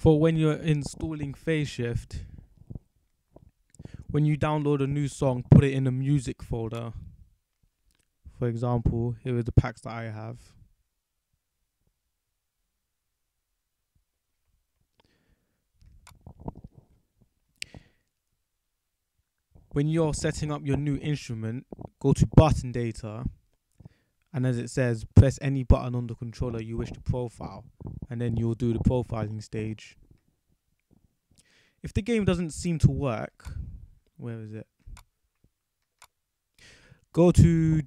for when you're installing phase shift when you download a new song put it in a music folder. For example here are the packs that i have. When you're setting up your new instrument go to button data and as it says press any button on the controller you wish to profile and then you'll do the profiling stage. If the game doesn't seem to work where is it? Go to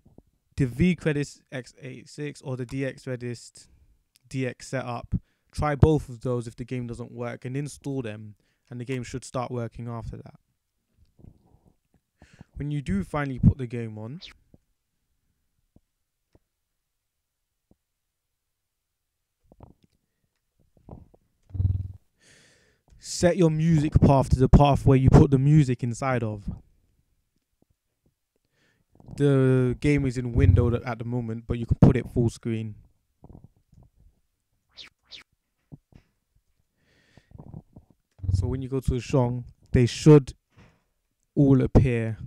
the vcredis x86 or the dxredis dx setup. Try both of those if the game doesn't work and install them and the game should start working after that. When you do finally put the game on set your music path to the path where you put the music inside of. The game is in window at the moment, but you can put it full screen. So when you go to a song, they should all appear.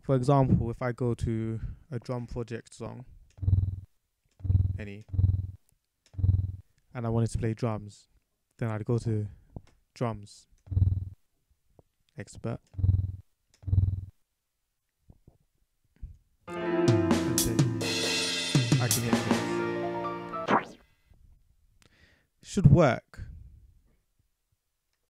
For example, if I go to a drum project song, any and I wanted to play drums, then I'd go to drums expert. Should work.